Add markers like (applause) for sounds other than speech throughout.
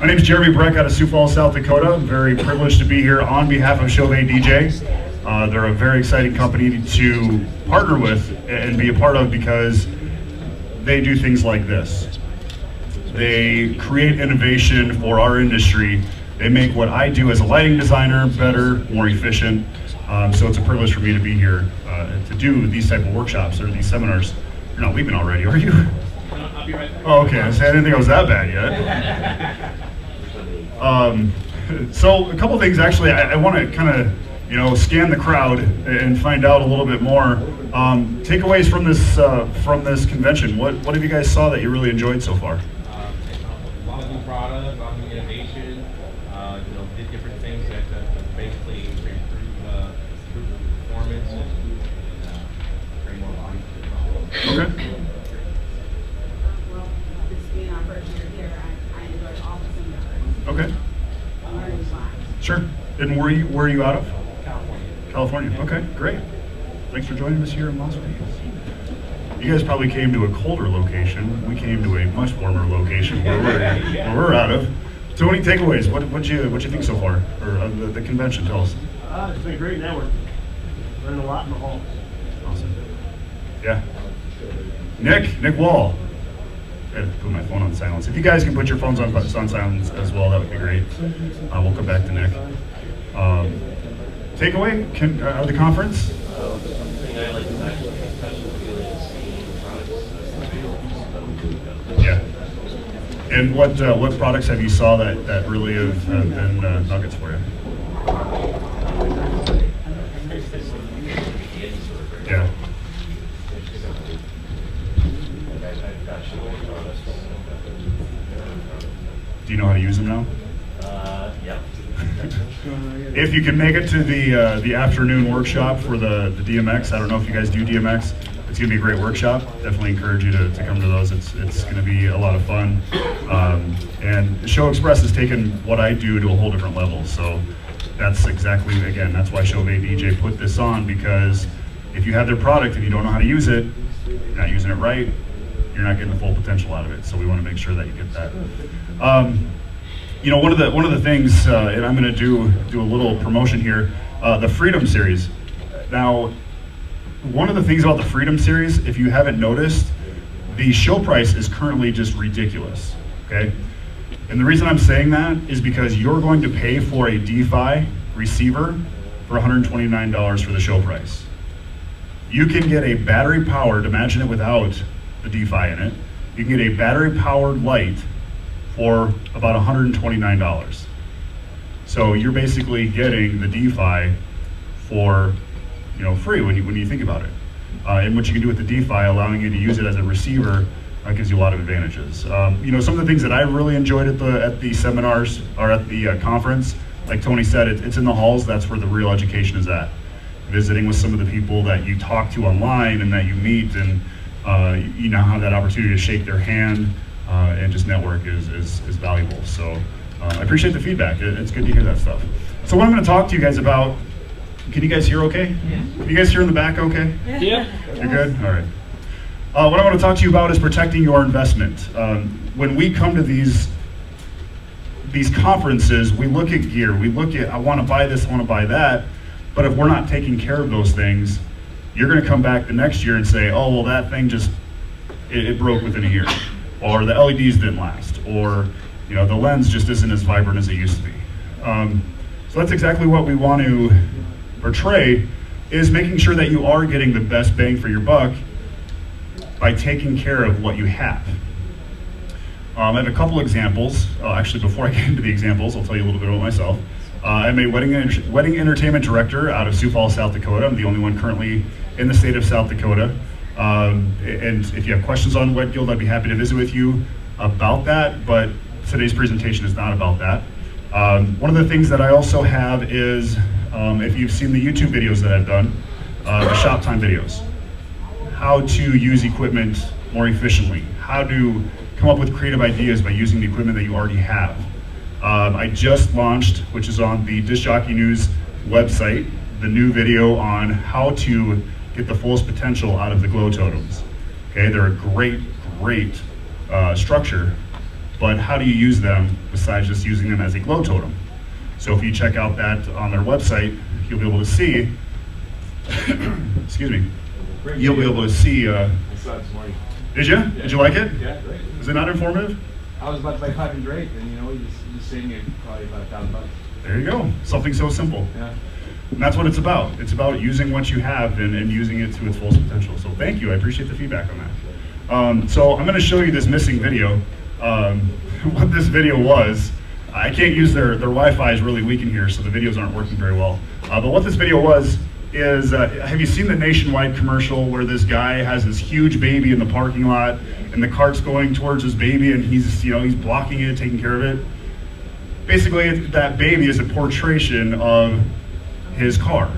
My name is Jeremy Brech out of Sioux Falls, South Dakota. I'm very privileged to be here on behalf of Chauvet DJ. Uh, they're a very exciting company to partner with and be a part of because they do things like this. They create innovation for our industry. They make what I do as a lighting designer better, more efficient. Um, so it's a privilege for me to be here uh, to do these type of workshops or these seminars. You're not leaving already, are you? I'll be right back. Oh, okay. I didn't think I was that bad yet. (laughs) Um, so a couple things actually. I, I want to kind of you know scan the crowd and find out a little bit more. Um, takeaways from this uh, from this convention. What what have you guys saw that you really enjoyed so far? Uh, a lot of new products, a lot of new innovation, uh, you know, did different things that uh, basically improve, uh, improve performance and uh, bring more body to the Okay. Well, this being our first year here, I, I enjoyed all the seminars. Okay. I learned a lot. Sure. And where you where are you out of? California. California. Okay, great. Thanks for joining us here in Las Vegas. You guys probably came to a colder location. We came to a much warmer location where we're, where we're out of. So, any takeaways? What what you what you think so far, or uh, the, the convention? Tell us. Uh, it's been a great network. Learned a lot in the halls. Awesome. Yeah. Nick, Nick Wall. I put my phone on silence. If you guys can put your phones on, on silence as well, that would be great. Uh, we'll come back to Nick. Um, takeaway can, uh, of the conference? Yeah. And what uh, what products have you saw that, that really have, have been uh, nuggets for you? Yeah. Do you know how to use them now? Uh, yeah. If you can make it to the uh, the afternoon workshop for the, the DMX, I don't know if you guys do DMX. It's going to be a great workshop. Definitely encourage you to, to come to those. It's it's going to be a lot of fun. Um, and ShowXpress has taken what I do to a whole different level. So that's exactly again that's why Show Chauvet DJ put this on because if you have their product and you don't know how to use it, you're not using it right, you're not getting the full potential out of it. So we want to make sure that you get that. Um, you know, one of the one of the things, uh, and I'm going to do do a little promotion here, uh, the Freedom Series. Now, one of the things about the Freedom Series, if you haven't noticed, the show price is currently just ridiculous. Okay, and the reason I'm saying that is because you're going to pay for a D-Fi receiver for $129 for the show price. You can get a battery powered, imagine it without the D-Fi in it. You can get a battery powered light for about $129. So you're basically getting the D-Fi for you know free when you when you think about it. Uh, and what you can do with the D-Fi, allowing you to use it as a receiver, uh, gives you a lot of advantages. Um, you know, some of the things that I really enjoyed at the at the seminars or at the uh, conference, like Tony said, it, it's in the halls. That's where the real education is at. Visiting with some of the people that you talk to online and that you meet, and uh, you, you now have that opportunity to shake their hand uh, and just network is, is, is valuable. So uh, I appreciate the feedback. It, it's good to hear that stuff. So what I'm going to talk to you guys about, can you guys hear okay? Can you guys hear in the back okay? Yeah. You're good? All right. Uh, what I want to talk to you about is protecting your investment. Um, when we come to these these conferences, we look at gear. We look at, I want to buy this, I want to buy that. But if we're not taking care of those things, you're going to come back the next year and say, oh, well, that thing just, it, it broke within a year. Or the LEDs didn't last. Or, you know, the lens just isn't as vibrant as it used to be. Um, so that's exactly what we want to portray, is making sure that you are getting the best bang for your buck by taking care of what you have. Um, I have a couple examples. Uh, actually, before I get into the examples, I'll tell you a little bit about myself. Uh, I'm a wedding, wedding entertainment director out of Sioux Falls, South Dakota. I'm the only one currently in the state of South Dakota. Um, and if you have questions on Wed Guild, I'd be happy to visit with you about that. But today's presentation is not about that. Um, one of the things that I also have is, um, if you've seen the YouTube videos that I've done, uh, the shop time videos how to use equipment more efficiently, how to come up with creative ideas by using the equipment that you already have. Um, I just launched, which is on the Disc Jockey News website, the new video on how to get the fullest potential out of the glow totems. Okay, they're a great, great uh, structure but how do you use them besides just using them as a glow totem? So if you check out that on their website, you'll be able to see, (coughs) excuse me, you'll be able to see, uh, I saw it this morning. did you? Did you like it? Yeah, great. Is it not informative? I was about to buy Clive and Drake, and you know, you just, you just saved me probably about a thousand bucks. There you go. Something so simple. Yeah. And that's what it's about. It's about using what you have and, and using it to its fullest potential. So thank you. I appreciate the feedback on that. Um, so I'm going to show you this missing video. Um, (laughs) what this video was, I can't use their, their Wi-Fi is really weak in here, so the videos aren't working very well. Uh, but what this video was is, uh, have you seen the nationwide commercial where this guy has this huge baby in the parking lot and the cart's going towards his baby and he's, you know, he's blocking it, taking care of it? Basically, that baby is a portrayal of his car.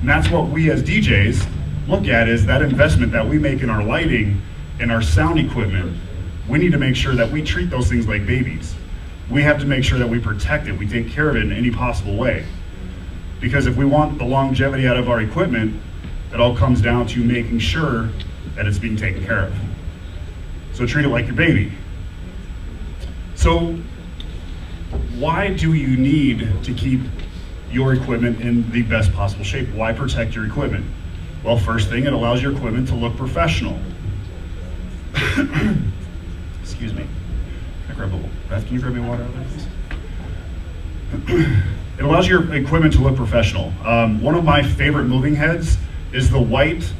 And that's what we as DJs look at is that investment that we make in our lighting and our sound equipment. We need to make sure that we treat those things like babies. We have to make sure that we protect it, we take care of it in any possible way. Because if we want the longevity out of our equipment, it all comes down to making sure that it's being taken care of. So treat it like your baby. So why do you need to keep your equipment in the best possible shape? Why protect your equipment? Well, first thing, it allows your equipment to look professional. (coughs) Excuse me. Can I grab a Beth, can you grab me water there, please? (coughs) it allows your equipment to look professional. Um, one of my favorite moving heads is the white,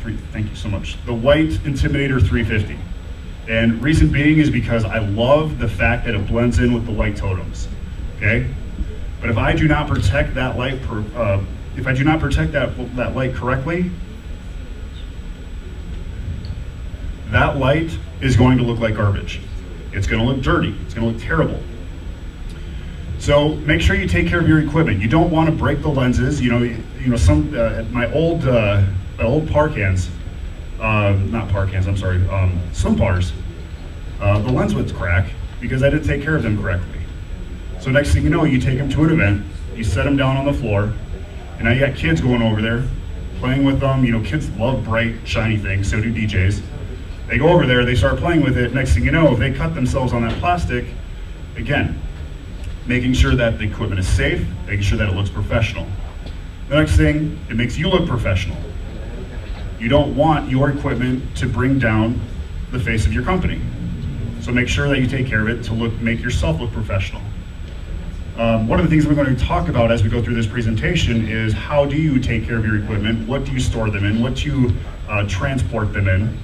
three, thank you so much, the white Intimidator 350. And reason being is because I love the fact that it blends in with the white totems, okay? But if I do not protect that light, per, uh, if I do not protect that, that light correctly, that light is going to look like garbage. It's going to look dirty. It's going to look terrible. So make sure you take care of your equipment. You don't want to break the lenses. You know, you, know some uh, my old uh, old par cans, uh, not par cans. I'm sorry, um, some bars. Uh, the lens would crack because I didn't take care of them correctly. So next thing you know, you take them to an event, you set them down on the floor, and now you got kids going over there, playing with them. You know, kids love bright, shiny things, so do DJs. They go over there, they start playing with it. Next thing you know, if they cut themselves on that plastic, again, making sure that the equipment is safe, making sure that it looks professional. The next thing, it makes you look professional. You don't want your equipment to bring down the face of your company. So make sure that you take care of it to look, make yourself look professional. Um, one of the things we're going to talk about as we go through this presentation is how do you take care of your equipment? What do you store them in? What do you uh, transport them in?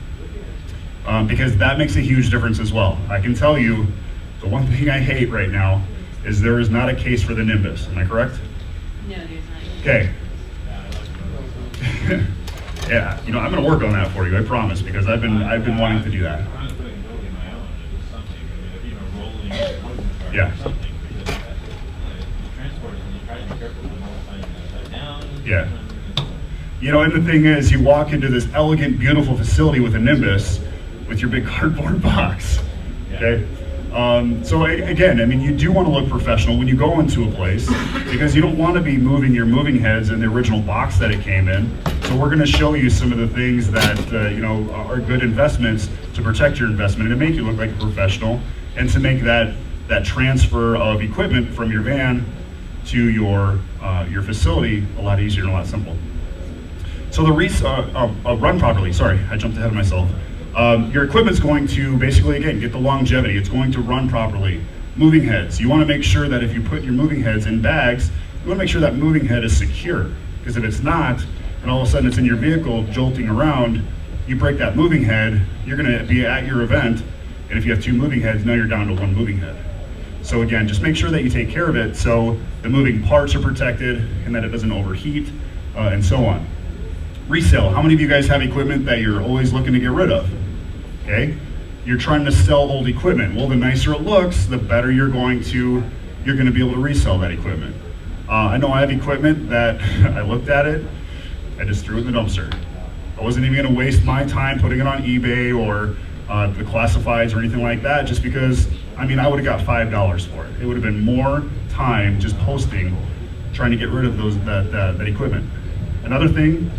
Um, because that makes a huge difference as well. I can tell you, the one (laughs) thing I hate right now is there is not a case for the Nimbus. Am I correct? No, there's not. Okay. (laughs) yeah, you know I'm going to work on that for you. I promise because I've been I've been wanting to do that. Yeah. Yeah. You know, and the thing is, you walk into this elegant, beautiful facility with a Nimbus with your big (laughs) cardboard box. Okay? Um, so again, I mean, you do want to look professional when you go into a place because you don't want to be moving your moving heads in the original box that it came in. So we're going to show you some of the things that uh, you know are good investments to protect your investment and to make you look like a professional and to make that that transfer of equipment from your van to your uh, your facility a lot easier and a lot simple. So the res- uh, uh, uh, run properly. Sorry, I jumped ahead of myself. Um, your equipment's going to basically again get the longevity. It's going to run properly. Moving heads. You want to make sure that if you put your moving heads in bags, you want to make sure that moving head is secure. Because if it's not, and all of a sudden it's in your vehicle jolting around, you break that moving head, you're going to be at your event, and if you have two moving heads, now you're down to one moving head. So again, just make sure that you take care of it so the moving parts are protected and that it doesn't overheat uh, and so on. Resale. How many of you guys have equipment that you're always looking to get rid of? Okay? You're trying to sell old equipment. Well, the nicer it looks, the better you're going to you're going to be able to resell that equipment. Uh, I know I have equipment that (laughs) I looked at it, I just threw it in the dumpster. I wasn't even going to waste my time putting it on eBay or uh, the classifieds or anything like that, just because I mean I would have got five dollars for it. It would have been more time just posting, trying to get rid of those that that, that equipment. Another thing,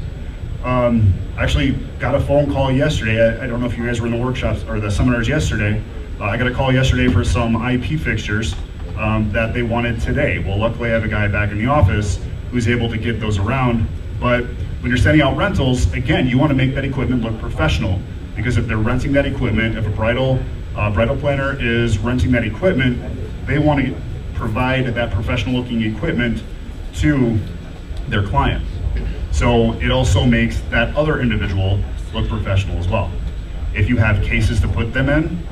um, I actually got a phone call yesterday. I, I don't know if you guys were in the workshops or the seminars yesterday, Uh, I got a call yesterday for some IP fixtures um, that they wanted today. Well, luckily I have a guy back in the office who's able to get those around. But when you're sending out rentals, again, you want to make that equipment look professional because if they're renting that equipment, if a bridal uh, bridal planner is renting that equipment, they want to provide that professional looking equipment to their client. So it also makes that other individual look professional as well. If you have cases to put them in,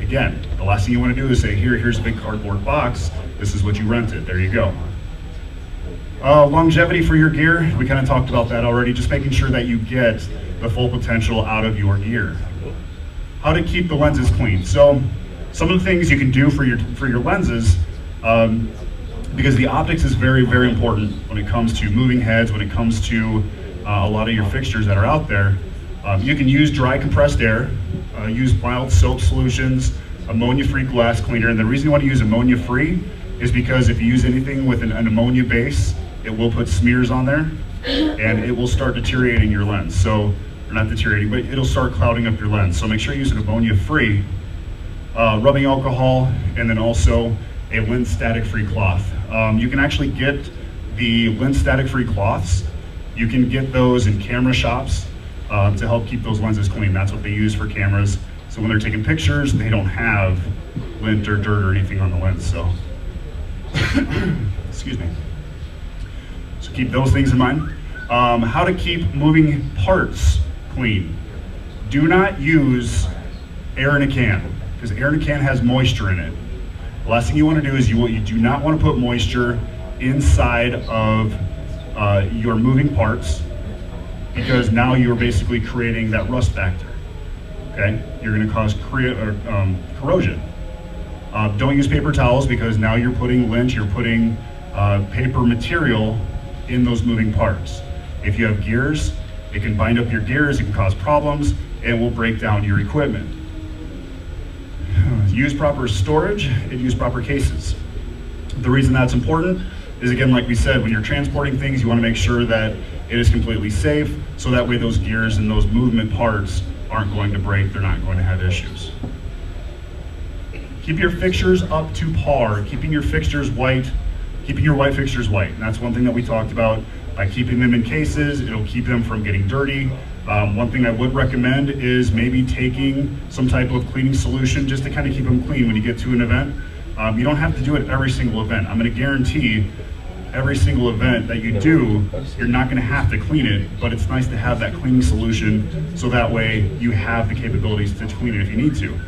again, the last thing you want to do is say, here, here's a big cardboard box. This is what you rented. There you go. Uh, longevity for your gear, we kind of talked about that already, just making sure that you get the full potential out of your gear. How to keep the lenses clean. So some of the things you can do for your, for your lenses, um, because the optics is very, very important when it comes to moving heads, when it comes to uh, a lot of your fixtures that are out there. Um, you can use dry compressed air, uh, use mild soap solutions, ammonia-free glass cleaner, and the reason you want to use ammonia-free is because if you use anything with an, an ammonia base, it will put smears on there, and it will start deteriorating your lens. So, or not deteriorating, but it'll start clouding up your lens. So make sure you use an ammonia-free uh, rubbing alcohol, and then also a lens static-free cloth. Um, you can actually get the lens static-free cloths. You can get those in camera shops uh, to help keep those lenses clean. That's what they use for cameras. So when they're taking pictures, they don't have lint or dirt or anything on the lens. So, (coughs) excuse me. So keep those things in mind. Um, how to keep moving parts clean. Do not use air in a can because air in a can has moisture in it. The last thing you want to do is you, you do not want to put moisture inside of uh, your moving parts because now you're basically creating that rust factor. Okay, you're going to cause or, um, corrosion. Uh, don't use paper towels because now you're putting lint, you're putting uh, paper material in those moving parts. If you have gears, it can bind up your gears, it can cause problems, and will break down your equipment. Use proper storage and use proper cases. The reason that's important is again, like we said, when you're transporting things, you want to make sure that it is completely safe, so that way those gears and those movement parts aren't going to break, they're not going to have issues. Keep your fixtures up to par, keeping your fixtures white, keeping your white fixtures white. And that's one thing that we talked about. By keeping them in cases, it'll keep them from getting dirty. Um, one thing I would recommend is maybe taking some type of cleaning solution just to kind of keep them clean when you get to an event. Um, you don't have to do it every single event. I'm going to guarantee every single event that you do, you're not going to have to clean it, but it's nice to have that cleaning solution so that way you have the capabilities to clean it if you need to.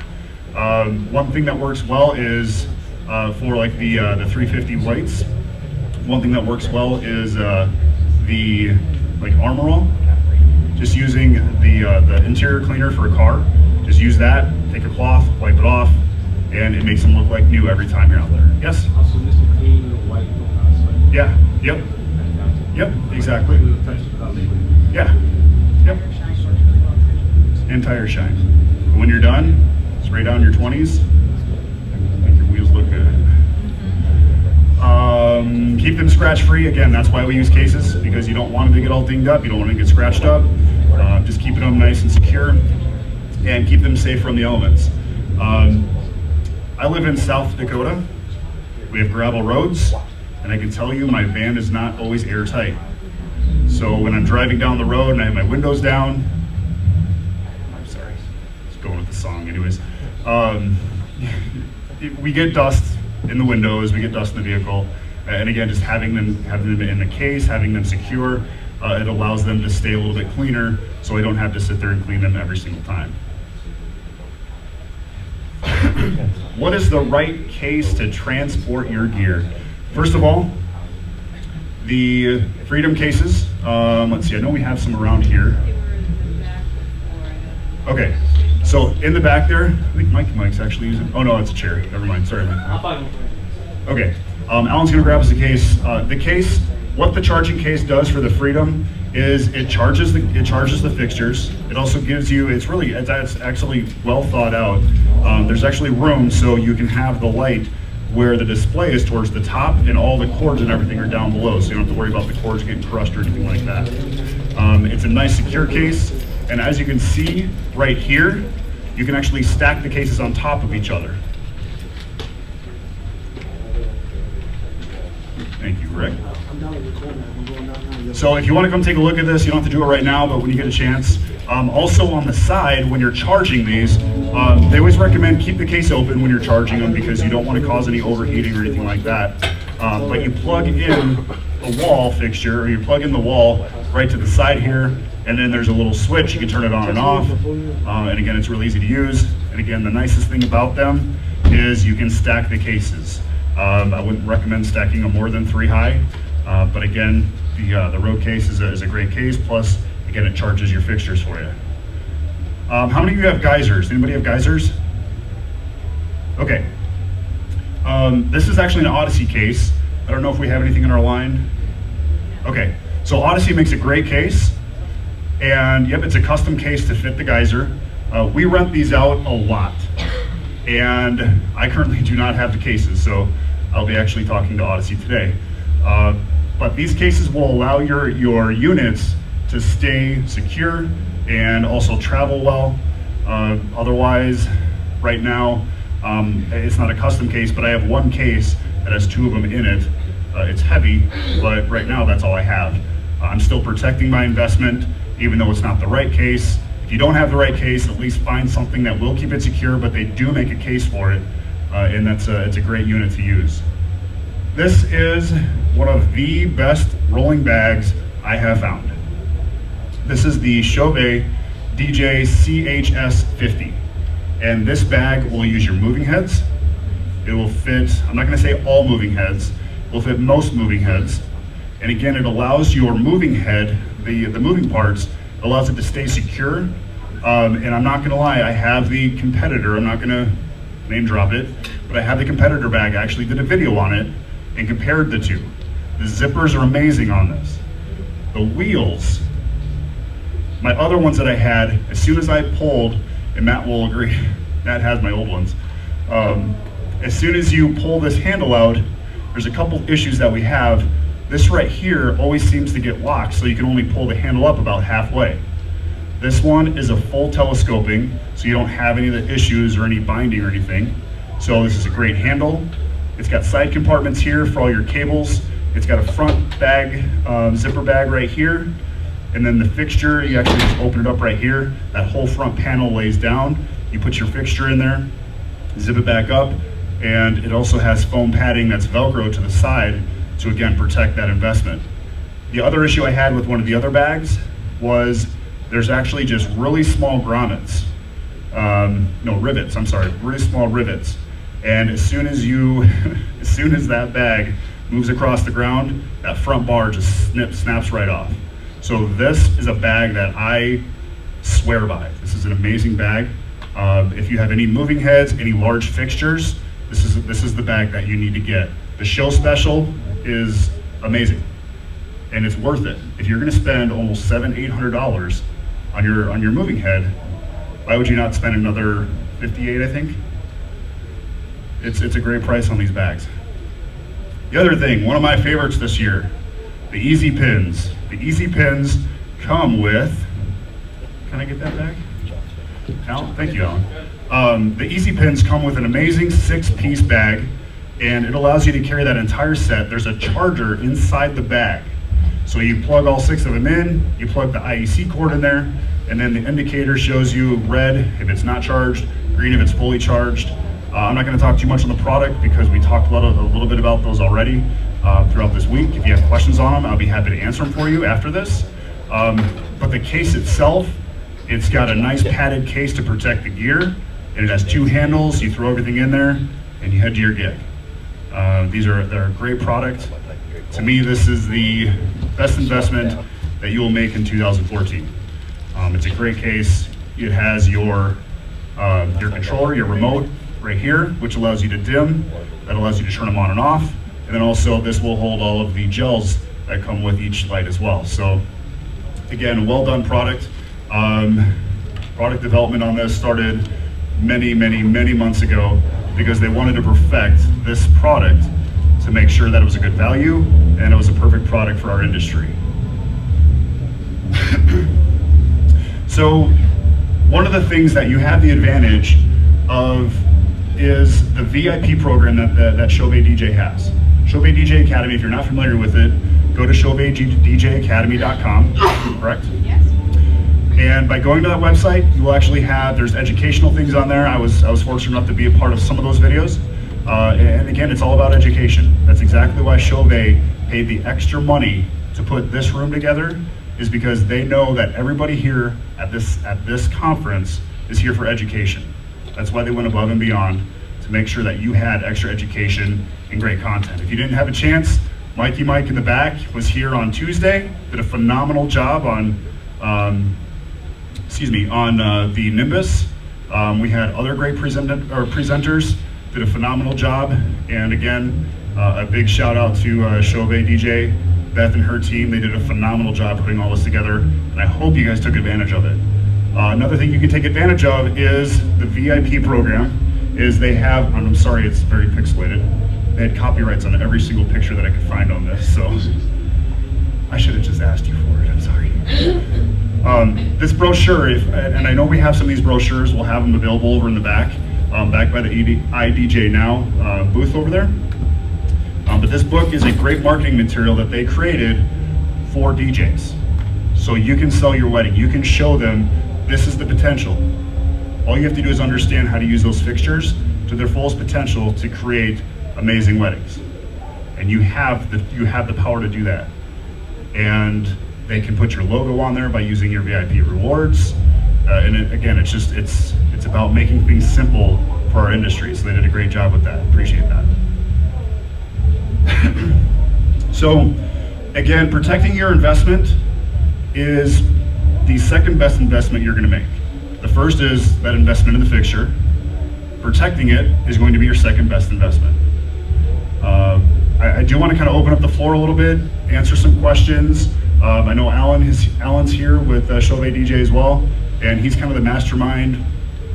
Um, one thing that works well is uh, for like the uh, the 350 whites. One thing that works well is uh, the like Armor All. Just using the uh, the interior cleaner for a car. Just use that. Take a cloth, wipe it off, and it makes them look like new every time you're out there. Yes. Also, just a clean white. Yeah. Yep. Yep. Exactly. Yeah. Yep. And tire shine. when you're done, spray down your 20s. Make your wheels look good. Um, keep them scratch free. Again, that's why we use cases because you don't want them to get all dinged up. You don't want them to get scratched up. Uh, just keeping them nice and secure and keep them safe from the elements. Um, I live in South Dakota. We have gravel roads, and I can tell you my van is not always airtight. So when I'm driving down the road and I have my windows down, I'm sorry, just going with the song anyways. Um, (laughs) we get dust in the windows, we get dust in the vehicle, and again, just having them having them in the case, having them secure, uh, it allows them to stay a little bit cleaner, so I don't have to sit there and clean them every single time. what is the right case to transport your gear? First of all, the Freedom cases. Um, let's see, I know we have some around here. Okay, so in the back there, I think Mike Mike's actually using. Oh no, it's a chair. Never mind. Sorry, Mike. Okay, um, Alan's gonna grab us a case. Uh, the case, what the charging case does for the Freedom is it charges the it charges the fixtures. It also gives you. It's really it's, it's actually well thought out. Um, there's actually room so you can have the light where the display is towards the top and all the cords and everything are down below, so you don't have to worry about the cords getting crushed or anything like that. Um, it's a nice secure case, and as you can see right here, you can actually stack the cases on top of each other. Thank you, Rick. I'm down in the corner, I'm going down now. So if you want to come take a look at this, you don't have to do it right now, but when you get a chance. Um, also on the side, when you're charging these, um, they always recommend keep the case open when you're charging them because you don't want to cause any overheating or anything like that. Um, but you plug in the wall fixture, or you plug in the wall right to the side here, and then there's a little switch, you can turn it on and off. Uh, and again, it's really easy to use. And again, the nicest thing about them is you can stack the cases. Um, I wouldn't recommend stacking them more than three high, uh, but again, the, uh, the road case is a, is a great case, plus, again, it charges your fixtures for you. Um, how many of you have geysers? Anybody have geysers? Okay. Um, this is actually an Odyssey case. I don't know if we have anything in our line. Okay, so Odyssey makes a great case, and yep, it's a custom case to fit the geyser. Uh, we rent these out a lot, and I currently do not have the cases, so I'll be actually talking to Odyssey today. Uh, but these cases will allow your, your units to stay secure and also travel well. Uh, otherwise, right now, um, it's not a custom case, but I have one case that has two of them in it. Uh, it's heavy, but right now that's all I have. Uh, I'm still protecting my investment, even though it's not the right case. If you don't have the right case, at least find something that will keep it secure, but they do make a case for it, uh, and that's a, it's a great unit to use. This is one of the best rolling bags I have found. This is the Chauvet DJ CHS50. And this bag will use your moving heads. It will fit, I'm not gonna say all moving heads, it will fit most moving heads. And again, it allows your moving head, the, the moving parts, allows it to stay secure. Um, and I'm not gonna lie, I have the competitor, I'm not gonna name drop it, but I have the competitor bag, I actually did a video on it and compared the two. The zippers are amazing on this. The wheels, my other ones that I had, as soon as I pulled, and Matt will agree, (laughs) Matt has my old ones. Um, as soon as you pull this handle out, there's a couple issues that we have. This right here always seems to get locked, so you can only pull the handle up about halfway. This one is a full telescoping, so you don't have any of the issues or any binding or anything. So this is a great handle. It's got side compartments here for all your cables. It's got a front bag, um, zipper bag right here. And then the fixture, you actually just open it up right here. That whole front panel lays down. You put your fixture in there, zip it back up, and it also has foam padding that's Velcro to the side to again protect that investment. The other issue I had with one of the other bags was there's actually just really small grommets. Um, no, rivets, I'm sorry, really small rivets. And as soon as you, (laughs) as soon as that bag moves across the ground, that front bar just snip, snaps right off. So this is a bag that I swear by. This is an amazing bag. Uh, if you have any moving heads, any large fixtures, this is this is the bag that you need to get. The show special is amazing, and it's worth it. If you're going to spend almost seven, eight hundred dollars on your on your moving head, why would you not spend another fifty-eight? I think it's it's a great price on these bags. The other thing, one of my favorites this year, the EZpins. The EZpins come with. Can I get that back? Alan, thank you, Alan. Um, the EZpins come with an amazing six-piece bag, and it allows you to carry that entire set. There's a charger inside the bag. So you plug all six of them in, you plug the IEC cord in there, and then the indicator shows you red if it's not charged, green if it's fully charged. Uh, I'm not going to talk too much on the product because we talked a, a little bit about those already uh, throughout this week. If you have questions on them, I'll be happy to answer them for you after this. Um, but the case itself, it's got a nice padded case to protect the gear, and it has two handles. You throw everything in there, and you head to your gig. Uh, these are they're a great product. To me, this is the best investment that you will make in 2014. Um, it's a great case. It has your uh, your controller, your remote right here, which allows you to dim. That allows you to turn them on and off. And then also this will hold all of the gels that come with each light as well. So again, well done product. Um, product development on this started many, many, many months ago because they wanted to perfect this product to make sure that it was a good value and it was a perfect product for our industry. (laughs) so one of the things that you have the advantage of is the VIP program that, that, that Chauvet DJ has. Chauvet DJ Academy, if you're not familiar with it, go to chauvetdjacademy.com, correct? Yes? And by going to that website, you will actually have, there's educational things on there. I was, I was fortunate enough to be a part of some of those videos. Uh, and again, it's all about education. That's exactly why Chauvet paid the extra money to put this room together, is because they know that everybody here at this, at this conference is here for education. That's why they went above and beyond to make sure that you had extra education and great content. If you didn't have a chance, Mikey Mike in the back was here on Tuesday, did a phenomenal job on um, excuse me, on uh, the Nimbus. Um, we had other great or presenters, did a phenomenal job. And again, uh, a big shout out to uh, DJ, Beth and her team. They did a phenomenal job putting all this together. And I hope you guys took advantage of it. Uh, another thing you can take advantage of is the VIP program. Is they have, and I'm sorry, it's very pixelated. They had copyrights on every single picture that I could find on this, so I should have just asked you for it. I'm sorry. (laughs) Um, this brochure, if, and I know we have some of these brochures, we'll have them available over in the back, um, back by the ED, IDJ Now uh, booth over there. Um, but this book is a great marketing material that they created for DJs. So you can sell your wedding. You can show them this is the potential. All you have to do is understand how to use those fixtures to their fullest potential to create amazing weddings. And you have the, you have the power to do that. And they can put your logo on there by using your VIP rewards. Uh, and it, again, it's just, it's, it's about making things simple for our industry. So they did a great job with that. Appreciate that. (clears throat) so again, protecting your investment is the second best investment you're gonna make. The first is that investment in the fixture. Protecting it is going to be your second best investment. Uh, I, I do want to kind of open up the floor a little bit, answer some questions. Um, I know Alan is Alan's here with uh, Chauvet DJ as well, and he's kind of the mastermind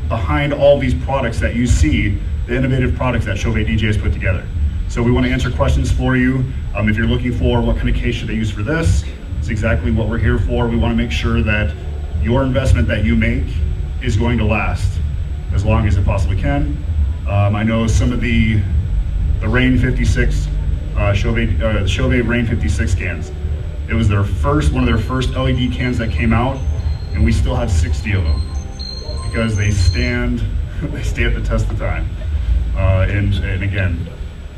behind all these products that you see, the innovative products that Chauvet DJ has put together. So we want to answer questions for you. Um, if you're looking for what kind of case should they use for this, exactly what we're here for. We want to make sure that your investment that you make is going to last as long as it possibly can. Um, I know some of the the Rain 56 uh, Chauvet, uh, Chauvet Rain 56 cans. It was their first, one of their first LED cans that came out, and we still have 60 of them because they stand, (laughs) they stand the test of time. Uh, and, and again,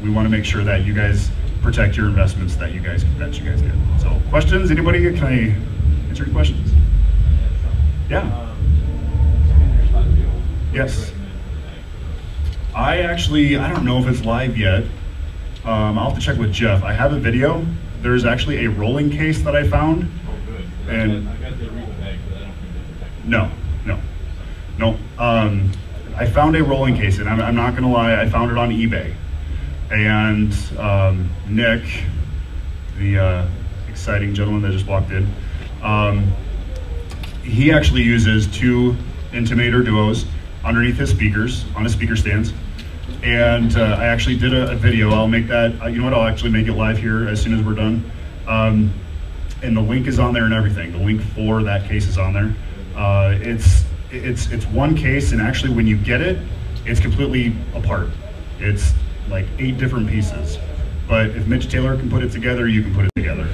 we want to make sure that you guys protect your investments that you guys that you guys get. So, questions? Anybody? Can I answer your questions? Yeah. Yes. I actually, I don't know if it's live yet. Um, I'll have to check with Jeff. I have a video. There's actually a rolling case that I found. Oh, good. And- I got the Aruba bag, but I don't think No, no, no. Um, I found a rolling case, and I'm, I'm not gonna lie, I found it on eBay. And um, Nick, the uh, exciting gentleman that just walked in, um, he actually uses two Intimidator Duos underneath his speakers, on his speaker stands. And uh, I actually did a, a video. I'll make that, uh, you know what, I'll actually make it live here as soon as we're done. Um, and the link is on there and everything. The link for that case is on there. Uh, it's it's it's one case, and actually, when you get it, it's completely apart. It's like eight different pieces. But if Mitch Taylor can put it together, you can put it together.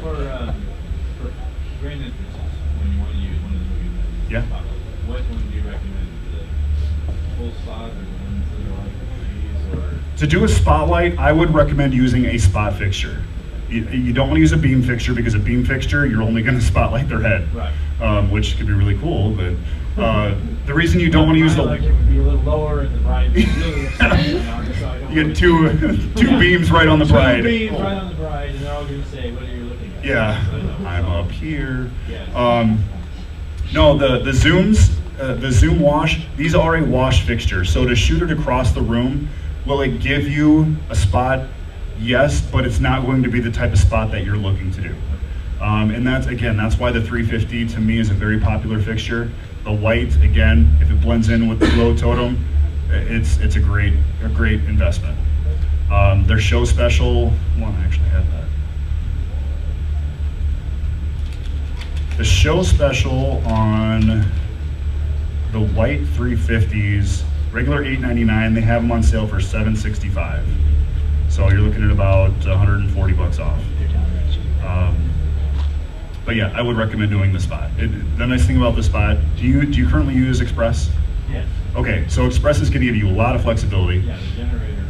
For, um, for grand entrances, when you want to use one of the movie Yeah. what one do you recommend? The full spot or the ones that are like or? to do a spotlight, I would recommend using a spot fixture. You, you don't want to use a beam fixture because a beam fixture, you're only going (laughs) to spotlight their head, Right. um, which could be really cool. But uh, reason you don't want to use the like it would be a little lower and the bride would be really upset, you know, so you get two (laughs) two beams right on the bride. Two beams right on the bride and they're all gonna say, what are you looking at? Yeah, So I know. I'm up here. Um, no, the the zooms, uh, the zoom wash. These are a wash fixture. So to shoot it across the room, will it give you a spot? Yes, but it's not going to be the type of spot that you're looking to do. Um, and that's again, that's why the 350 to me is a very popular fixture. The white, again, if it blends in with the glow totem, it's it's a great a great investment. Um, their show special one, I actually have that. The show special on the white 350s, regular 899, they have them on sale for 765. So you're looking at about 140 bucks off. Um, but yeah, I would recommend doing the spot. It, the nice thing about the spot, do you do you currently use Express? Yes. Okay, so Express is going to give you a lot of flexibility. Yeah, the generator,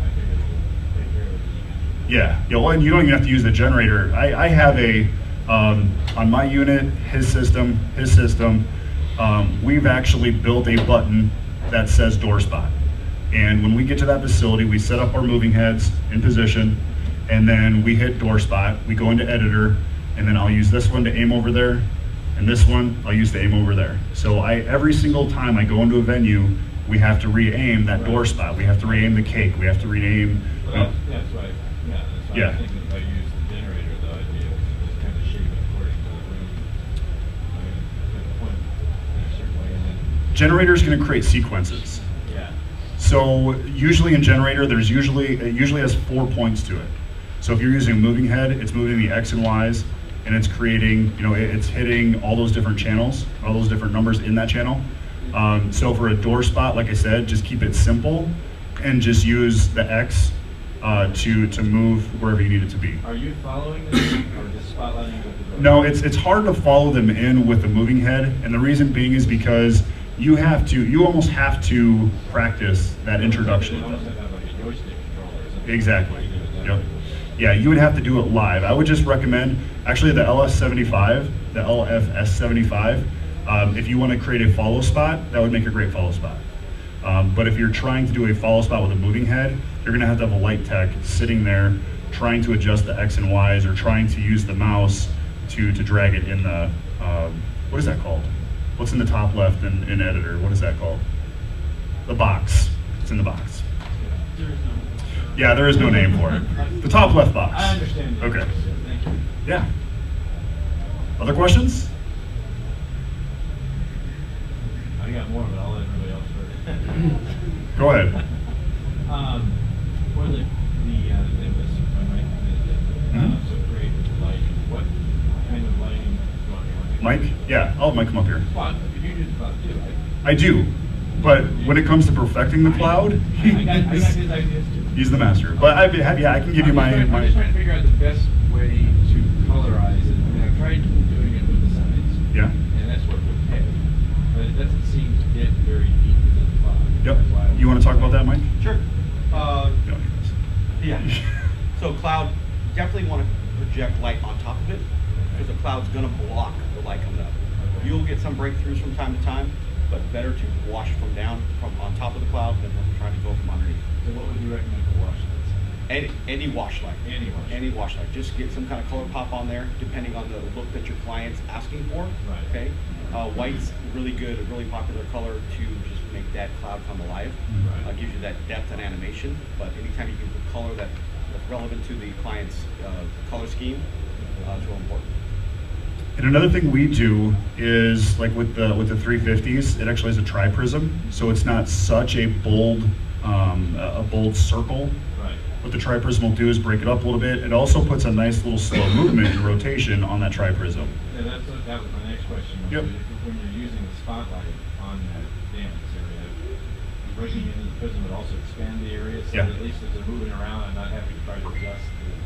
I figured would take care of it. Yeah, yeah. Well, and you don't even have to use the generator. I, I have a um, on my unit, his system, his system. Um, we've actually built a button that says door spot, and when we get to that facility, we set up our moving heads in position, and then we hit door spot. We go into editor, and then I'll use this one to aim over there, and this one I'll use to aim over there. So I every single time I go into a venue, we have to re-aim that door spot. We have to re-aim the cake. We have to re-aim. Well, that's, that's why, yeah, that's Yeah. I think if I use the generator, the idea is just kind of shape it according to the room. I mean, point in a certain way and then, Generator's going to create sequences. yeah. So usually in generator, there's usually it usually has four points to it. So if you're using a moving head, it's moving the x and y's, and it's creating, you know, it's hitting all those different channels, all those different numbers in that channel. Um, so for a door spot, like I said, just keep it simple, and just use the x uh, to to move wherever you need it to be. Are you following this or just spotlighting with the door? No, it's it's hard to follow them in with the moving head, and the reason being is because you have to, you almost have to practice that introduction. Have like a joystick controller. Exactly. You do it that Yep. Yeah, you would have to do it live. I would just recommend, actually, the LS75, the LFS75. Um, if you want to create a follow spot, that would make a great follow spot. Um, but if you're trying to do a follow spot with a moving head, you're going to have to have a light tech sitting there trying to adjust the X and Y's or trying to use the mouse to, to drag it in the, um, what is that called? What's in the top left in, in editor? What is that called? The box. It's in the box. Yeah, there is no name for it. The top left box. I understand. Okay. Thank you. Yeah. Other questions? I got more, but I'll let everybody else first. (laughs) Go ahead. Um, for the, the, uh, the Nimbus, if I might visit, uh, Mhm. so great with the lighting, what kind of lighting do you want? You want me to- Mike? Yeah, I'll have Mike come up here. Well, you do just about two, right? I do, but when it comes to perfecting the cloud, I I got, I got his ideas too. He's the master. But I'd be happy, yeah, I can give you I'm my, just trying- I'm just trying to figure out the best way to colorize it. I mean, I've tried doing it with the signs. yeah. And that's what would pay. But it doesn't seem to get very deep into the cloud. Yep. That's why I You want to talk about that, Mike? Sure. Uh, You don't need this. yeah. So cloud, definitely want to project light on top of it, because the cloud's gonna block the light coming up. You'll get some breakthroughs from time to time, but better to wash from down, from on top of the cloud than from trying to go from underneath. So what would you recommend for wash lights? Any, any wash light. Any wash. Any wash light. Just get some kind of color pop on there, depending on the look that your client's asking for. Right. Okay? Uh, white's really good, a really popular color to just make that cloud come alive. Right. Uh, gives you that depth and animation, but anytime you can put color that, that's relevant to the client's, uh, color scheme, uh, is real important. And another thing we do is like with the with the 350s, it actually has a tri-prism, so it's not such a bold um, a bold circle. Right. What the tri-prism will do is break it up a little bit. It also puts a nice little slow movement and rotation on that tri-prism. Yeah, that's, what- that was my next question. Yep. When you're using the spotlight on that dance area, breaking into the prism, but also expand the area, so Yeah. at least if they're moving around and not having to try to adjust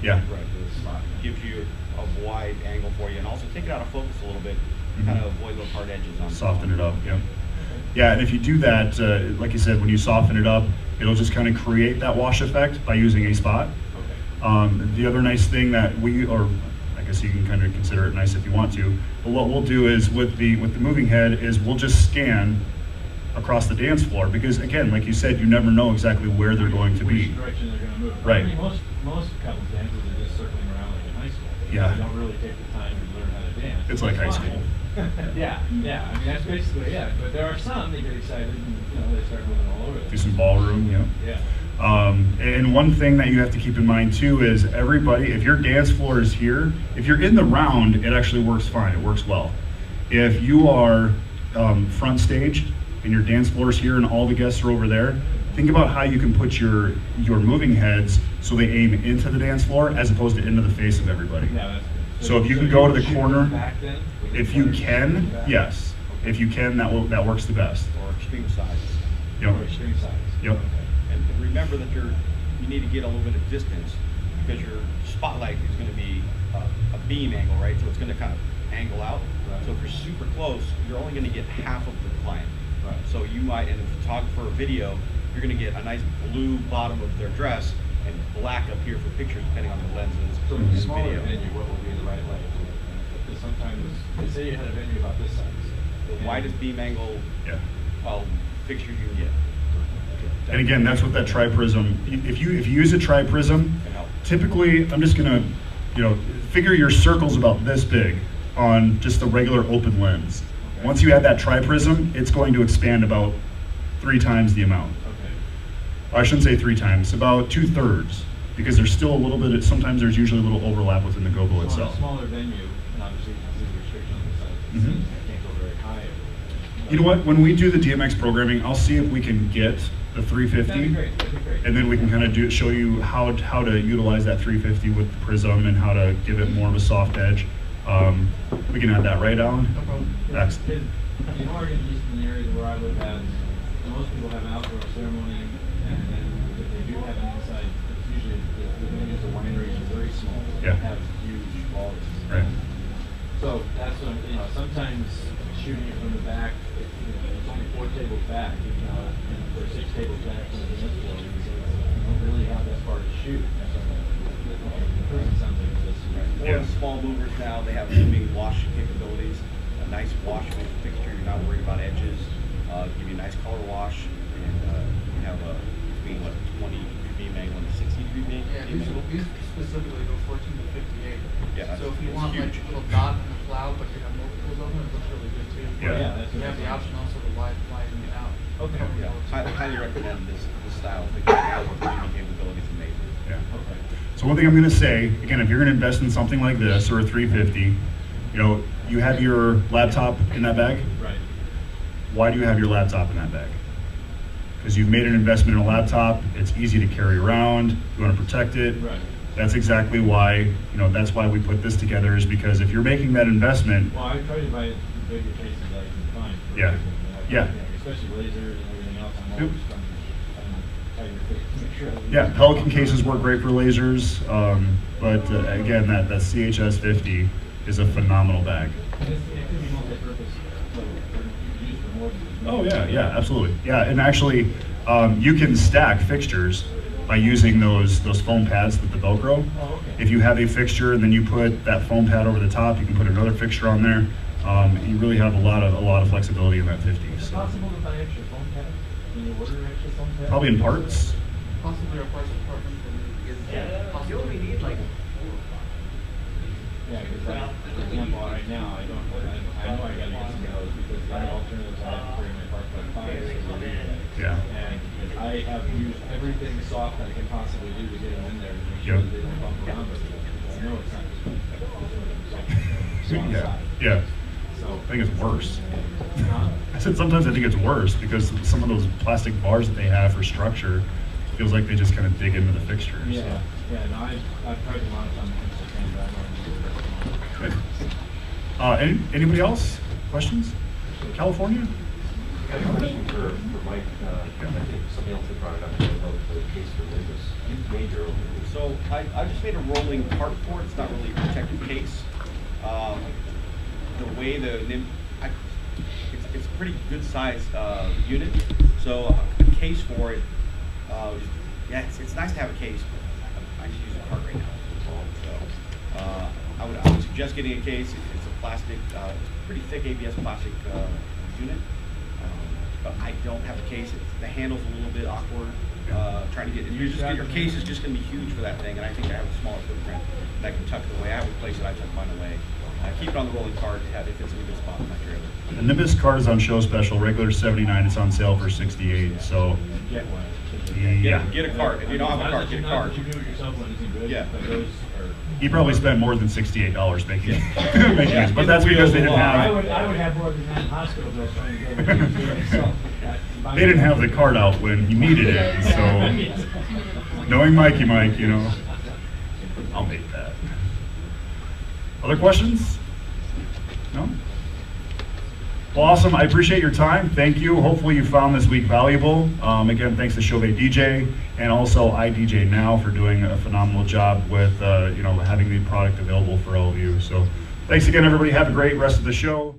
Yeah. the spot. Gives you a wide angle for you, and also take it out of focus a little bit, Mhm. kind of avoid those hard edges on. Soften it up, yeah. Yeah, and if you do that, uh, like you said, when you soften it up, it'll just kind of create that wash effect by using a spot. Okay. Um, the other nice thing that we, or I guess you can kind of consider it nice if you want to, but what we'll do is with the with the moving head is we'll just scan across the dance floor because again, like you said, you never know exactly where they're going to be. Which direction they're gonna move. Right. Most, couples dances are just circling around like in high school. Yeah. They don't really take the time to learn how to dance. It's like high fine. school. Yeah, yeah, I mean, that's basically yeah. but there are some that get excited and, you know, they start moving all over. the Do some ballroom, yeah. Yeah. Um, and one thing that you have to keep in mind too is everybody, if your dance floor is here, if you're in the round, it actually works fine. It works well. If you are um, front stage and your dance floor is here and all the guests are over there, think about how you can put your your moving heads so they aim into the dance floor as opposed to into the face of everybody. Yeah, that's good. So if you can go to the corner, then? if you can, yes. If you can, that will, that works the best. Or extreme size. Yep. Or extreme size? Yep. Okay. And remember that you're, you need to get a little bit of distance because your spotlight is gonna be uh, a beam angle, right? So it's gonna kind of angle out. Right. So if you're super close, you're only gonna get half of the client. Right. So you might, in a photographer or video, you're gonna get a nice blue bottom of their dress and black up here for pictures, depending on the lenses. So in in a this smaller video. venue, what would be the right light? Because sometimes, let's say you had a venue about this size. The and- widest beam angle, Yeah. well, fixtures you can get. And again, that's what that tri-prism, if you, if you use a tri-prism, typically, I'm just gonna, you know, figure your circle's about this big on just the regular open lens. Okay. Once you add that tri-prism, it's going to expand about three times the amount. Okay. I shouldn't say three times, about two thirds, because there's still a little bit, sometimes there's usually a little overlap within the gobo So on a itself. smaller venue, and obviously there's a restriction on the size of the Mhm. can't go very high. You know what, when we do the DMX programming, I'll see if we can get the 350, That'd be great, that'd be great. And then we can kind of do, show you how, how to utilize that 350 with the prism and how to give it more of a soft edge. Um, we can add that right on. Excellent. In in Oregon, Eastern areas where I live has, most people have an outdoor ceremony, and then if they do have an inside, it's usually, the venues, the wineries are very small. They Yeah. Have huge volumes. Right. So that's what, I'm- you know, sometimes shooting it from the back, if, you know, it's only four tables back, you know, and or six tables back from the dance floor, and so you don't really have that far to shoot. So, the prism sounds right? Or Yeah. the small movers now, they have moving wash capabilities, a nice wash fixture, you're not worried about edges, uh, give you a nice color wash, and, uh, you have a, between what, twenty degree beam angle and sixty degree beam Yeah, beam these, angle? specifically go fourteen to fifty-eight. Yeah, So if you it's want like a little dot in the cloud, but you have multiples of them, it looks really good too. Yeah. Yeah, that's You have the option also to widen, widen it out. Okay. Cover Yeah. I highly recommend this, this style, because now the beaming capability is amazing. Yeah. Okay. So one thing I'm going to say, again, if you're going to invest in something like this or a 350, you know, you have your laptop in that bag. Right. Why do you have your laptop in that bag? Because you've made an investment in a laptop. It's easy to carry around. You want to protect it. Right. That's exactly why, you know, that's why we put this together is because if you're making that investment, Well, I try to buy bigger cases that I can find. Yeah. everything, you know, Yeah. Especially lasers and everything else, I'm Yep. always trying to, trying to make sure. Yeah, Pelican cases work great for lasers, um, but uh, again, that, that CHS 50 is a phenomenal bag. And it's- it could be multi-purpose, so, for, you can use for more than. Oh, yeah, yeah, absolutely. Yeah, and actually, um, you can stack fixtures by using those, those foam pads with the Velcro. Oh, okay. If you have a fixture and then you put that foam pad over the top, you can put another fixture on there. Um, you really have a lot of, a lot of flexibility in that 50, Is it so. possible to buy extra foam pads? Can you order extra foam pads? Probably in parts. Possibly our parts department can You only need like. four or five. Yeah, because like, for example, right now, I don't, I, I know I gotta get some of those because the other alternatives I have to bring my park by five, so we're leaving it. Yeah. And I have used everything soft that I can possibly do to get them in there to make sure Yep. that they don't bump around, but I know it's not just. (laughs) So, Yeah, yeah. So. I think it's worse. Huh? (laughs) I said sometimes I think it's worse because some of those plastic bars that they have for structure feels like they just kind of dig into the fixtures. so. Yeah, yeah, no, I've, I've tried to modify them as I can, but I've already. Good. Uh, any, anybody else? Questions? California? I got a question for, for Mike, uh, I think somebody else had brought it up about the case for. You made. So I, I just made a rolling cart for it, it's not really a protective case. Um, the way the nim, I, it's, it's a pretty good sized, uh, unit, so a case for it, uh, yeah, it's, it's nice to have a case, but I, I just use a cart right now, so. Uh, I would, I would suggest getting a case, it's a plastic, uh, pretty thick ABS plastic, uh, unit. But I don't have a case, it's, the handle's a little bit awkward, uh, trying to get, you're just, your case is just gonna be huge for that thing, and I think I have a smaller footprint, that I can tuck it away, I would place it, I tuck mine away. I keep it on the rolling cart, it had- it fits in a good spot in my trailer. The Nimbus card is on show special, regular 79, it's on sale for 68, so Get one. Yeah. Get a cart, if you don't have a cart, get a cart. Not that you do it yourself when it's good, Yeah. But he probably spent more than $68 making, (laughs) making it, but that's because they didn't I have, would, I would have more than that in hospital bills trying to go to the (laughs) they didn't have the card out when he needed it, so knowing Mikey Mike, you know, I'll make that. Other questions? No? Well, awesome. I appreciate your time. Thank you. Hopefully you found this week valuable. Um, again, thanks to Chauvet DJ and also iDJ Now for doing a phenomenal job with, uh, you know, having the product available for all of you. So thanks again, everybody. Have a great rest of the show.